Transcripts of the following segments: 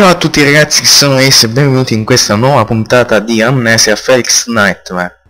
Ciao a tutti ragazzi, sono Ace e benvenuti in questa nuova puntata di Amnesia Felix Nightmare.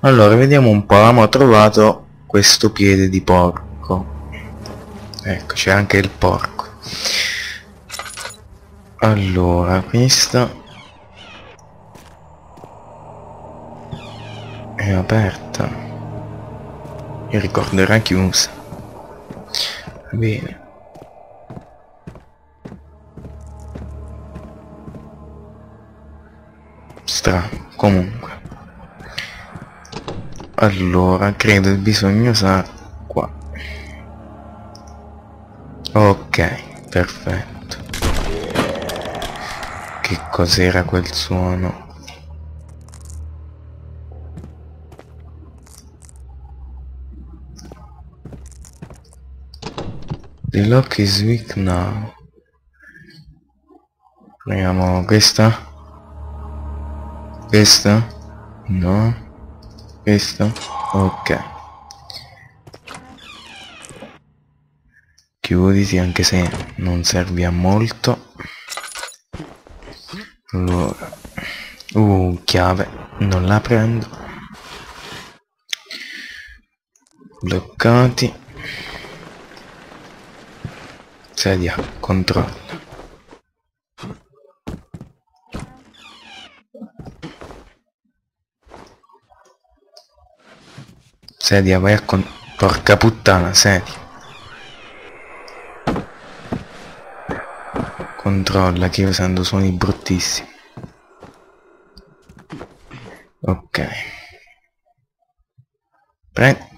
Allora, vediamo un po', abbiamo trovato questo piede di porco. Ecco, c'è anche il porco. Allora, questa... È aperta. Io ricordo era chiusa. Bene. Strano comunque. Allora credo bisogna usare qua. Ok perfetto. Che cos'era quel suono? The lock is weak now. Proviamo questa questa? No. Questa? Ok. Chiuditi anche se non serve a molto. Allora. Uh, chiave. Non la prendo. Bloccati. Sedia, controllo. Sedia, vai a con... Porca puttana, sedia. Controlla che io usando suoni bruttissimi. Ok. Prendi.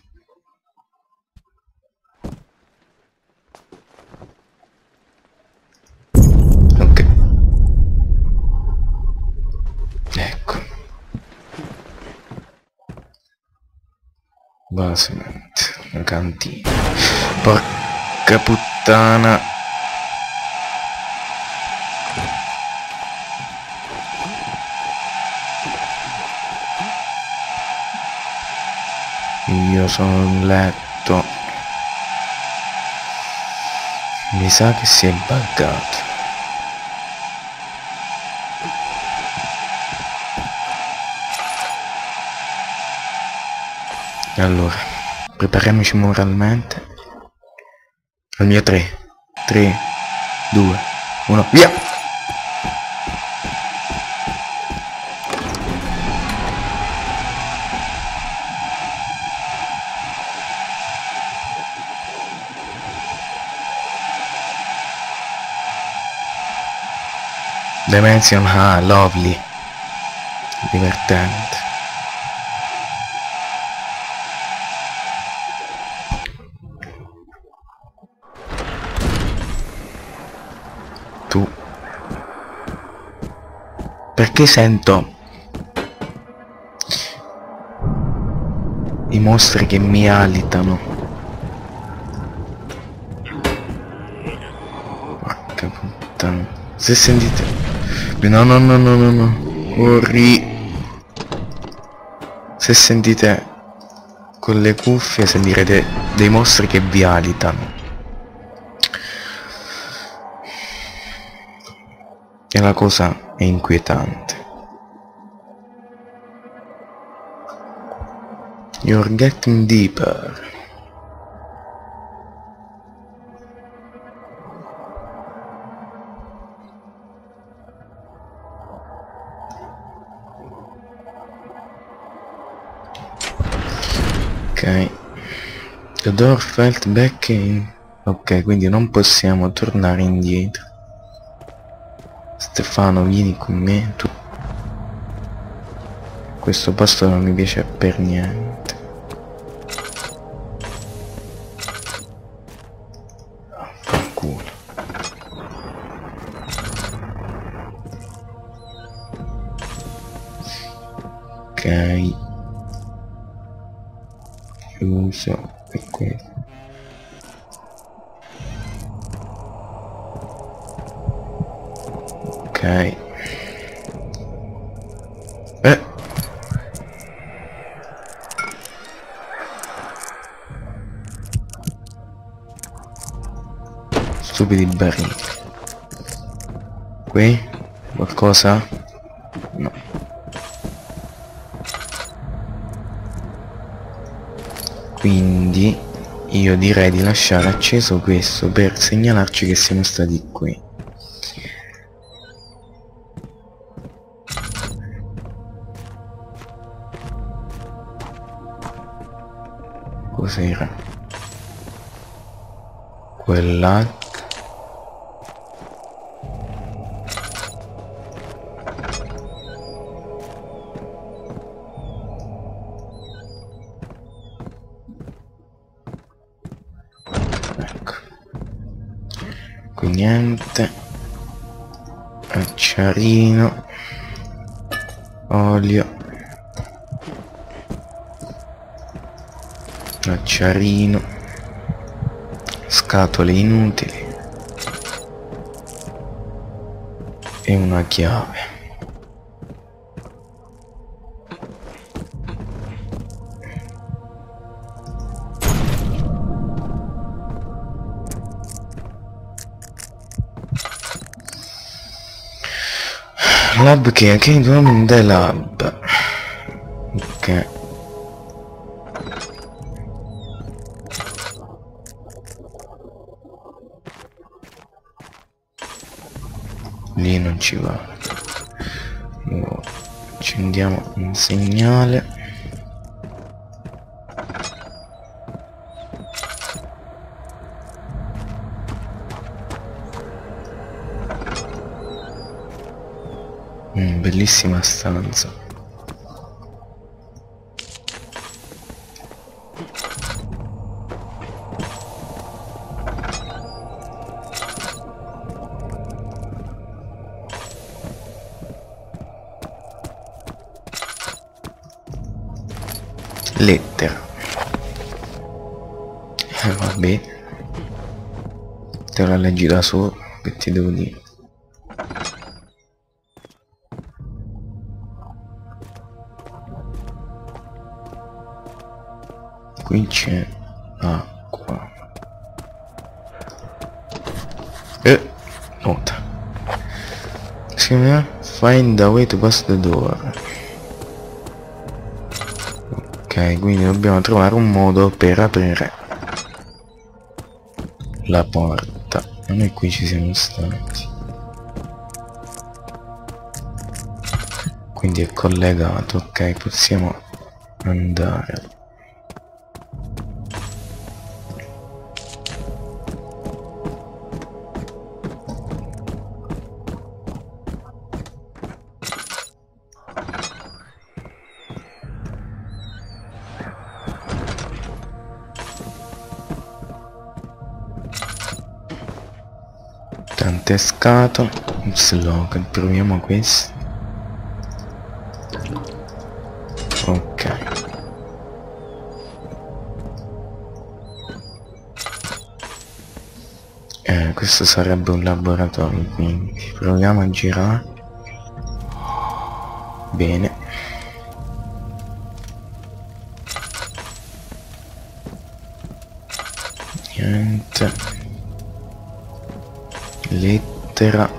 Basement, una cantina. Porca puttana. Io sono in letto. Mi sa che si è buggato. Allora prepariamoci moralmente. Al mio 3 3 2 1 via! Dimension ah lovely. Divertente perché sento i mostri che mi alitano. Porca puttana. Se sentite no no no no no no. Orri se sentite con le cuffie sentirete dei mostri che vi alitano e la cosa è inquietante. You're getting deeper. Ok. The door felt back in. Ok, quindi non possiamo tornare indietro. Stefano vieni con me tu. Questo posto non mi piace per niente. Fanculo ok. Chiuso. E questo ok. Eh. Stupidi barili qui? Qualcosa? No. Quindi io direi di lasciare acceso questo per segnalarci che siamo stati qui cos'era? Quella ecco. Qui niente. Acciarino. Olio acciarino. Scatole inutili. E una chiave. Lab che che non è lab. Ok lì non ci va. Oh, accendiamo un segnale. Mm, bellissima stanza eh, vabbè. Te la leggi da solo che ti devo dire. Qui c'è acqua eh nota. Si find a way to pass the door. Ok quindi dobbiamo trovare un modo per aprire la porta. E noi qui ci siamo stati. Quindi è collegato ok possiamo andare tantescato un slogan proviamo questo. Ok. Eh, questo sarebbe un laboratorio quindi proviamo a girare. Bene. Niente lettera.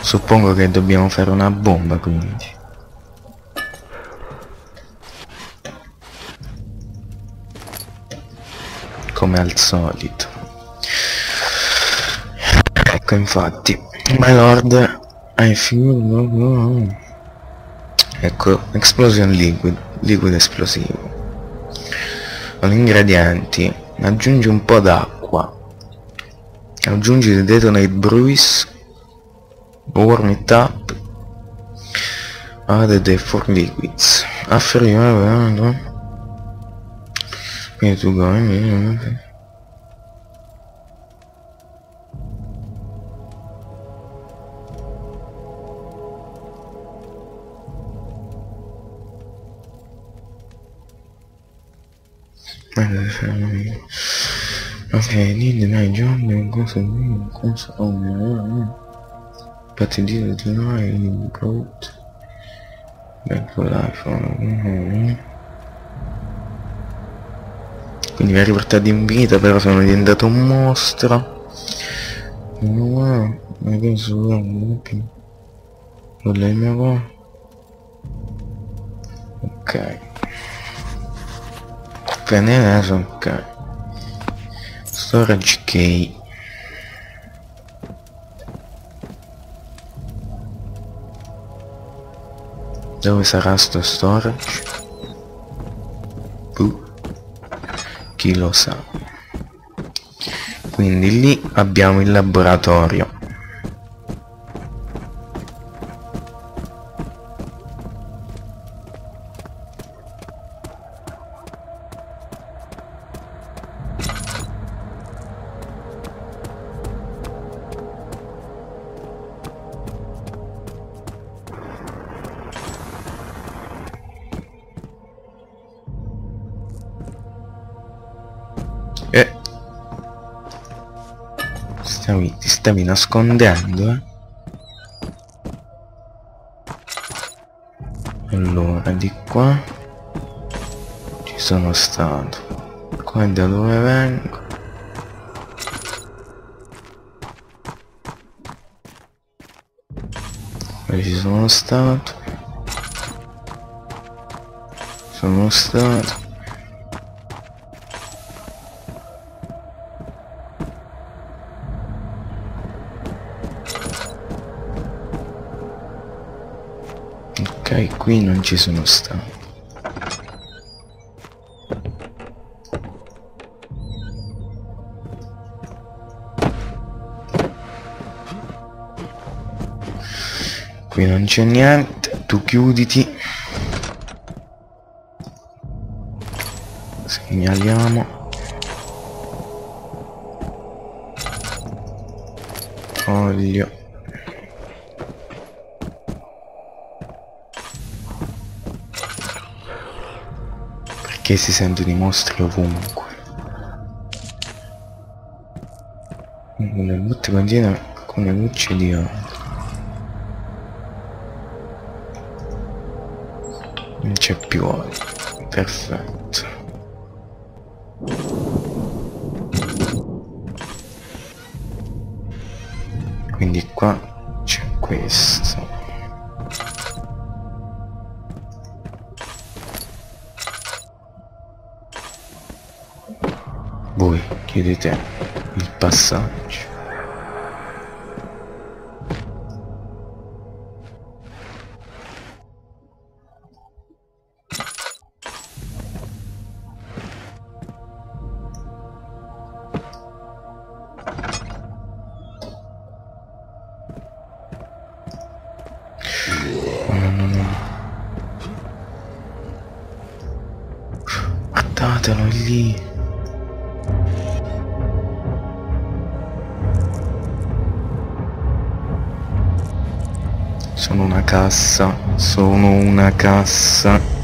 Suppongo che dobbiamo fare una bomba quindi. Come al solito. Ecco infatti my lord I feel ecco explosion liquid liquido esplosivo. Con ingredienti aggiungi un po' d'acqua aggiungi il detonate bruise warm it up add the four liquids. After you have quindi tu go Okay, need my job and go to me comes on your own. But it didn't deny any growth. Back for life on Quindi mi ha riportato in vita, però sono diventato un mostro. Wow, ma che sulla il mio qua. Ok. Venere ok. Storage key. Dove sarà sto storage? Uh, chi lo sa. Quindi lì abbiamo il laboratorio. Stavi, nascondendo, eh? Allora, di qua ci sono stato. Qua da dove vengo. Qua ci sono stato. Sono stato. Ok, qui non ci sono stato. Qui non c'è niente, tu chiuditi. Segnaliamo. Olio. Perché si sentono i mostri ovunque. Una botte contiene alcune luci di oro. Non c'è più olio. Perfetto. Quindi qua c'è questo. Voi chiedete il passaggio. È lì. Sono una cassa, sono una cassa.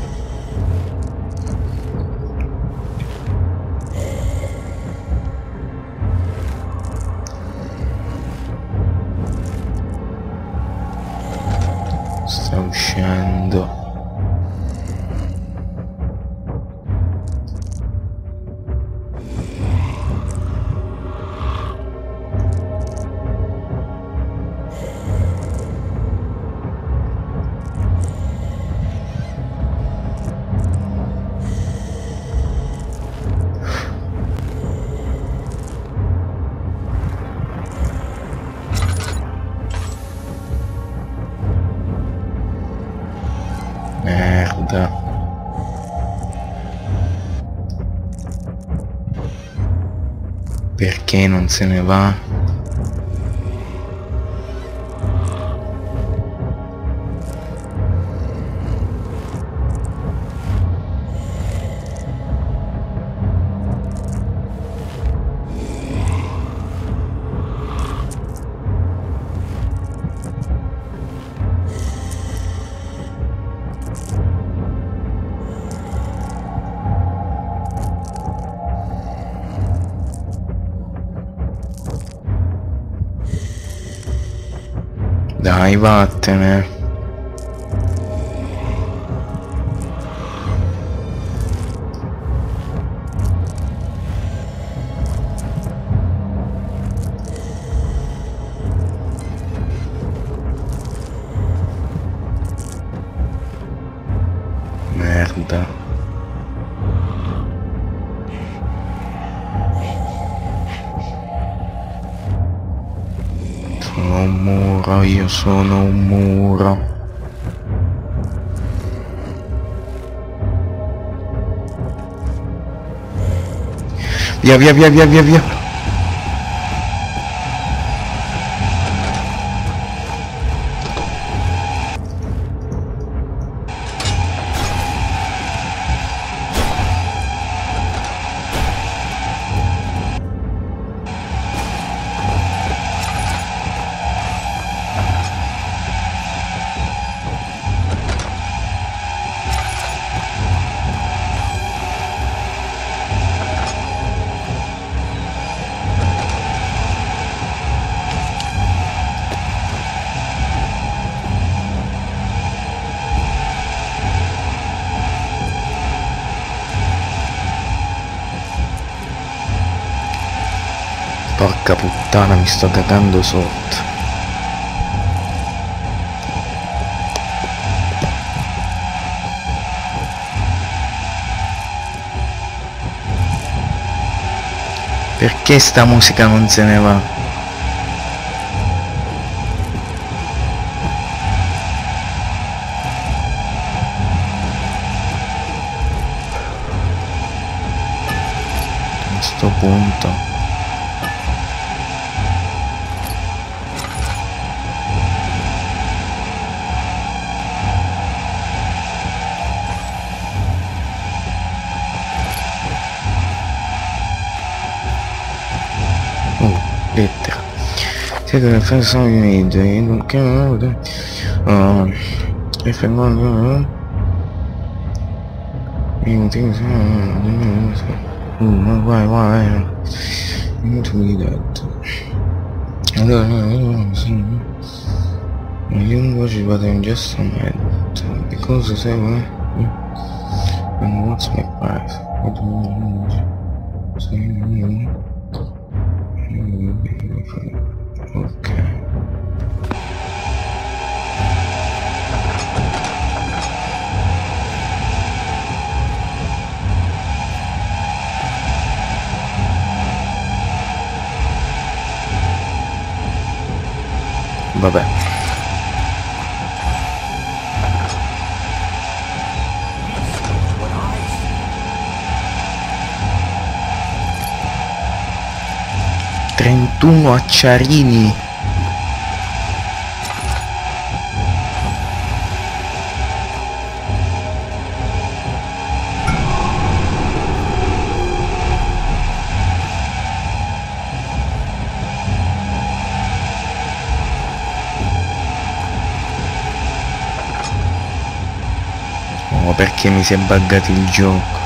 Perché non se ne va? Dai, vattene. Merda. Muro, io sono un muro. Via, via, via, via, via, via. Porca puttana, mi sto cagando sotto. Perché sta musica non se ne va? Punto. take the first song you need, you don't care about that. Um, if I'm not going to, you think so, hmm, why, why, you need to that. I don't know, I'm saying. Watch it, but I'm just mad. Because I said, well, and what's my price? I don't know. So, you know, I'm going to Okay. Bye-bye. 31 acciarini. Oh, perché mi si è buggato il gioco?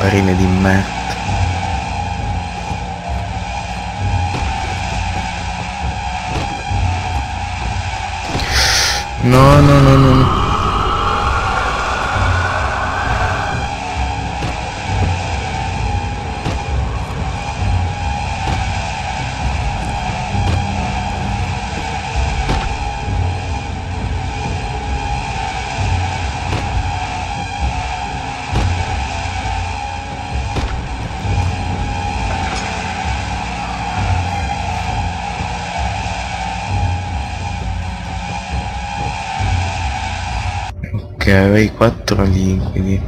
Barile di merda. No, no, no, no. no. Avevi quattro liquidi.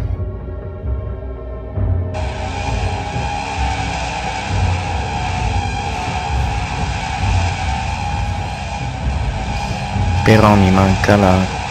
Però mi manca l'acqua.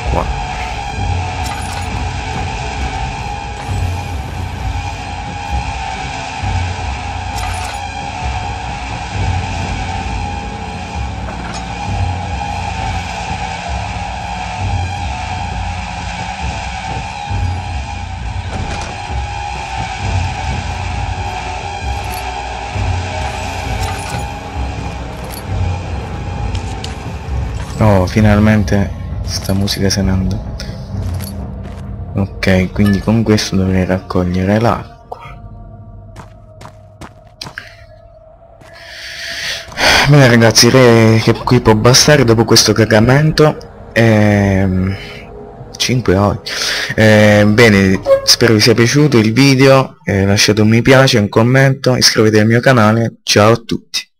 Finalmente sta musica se ne andò ok quindi con questo dovrei raccogliere l'acqua. Bene ragazzi direi che qui può bastare dopo questo caricamento. Ehm 5 ore eh, bene spero vi sia piaciuto il video eh, lasciate un mi piace un commento iscrivetevi al mio canale. Ciao a tutti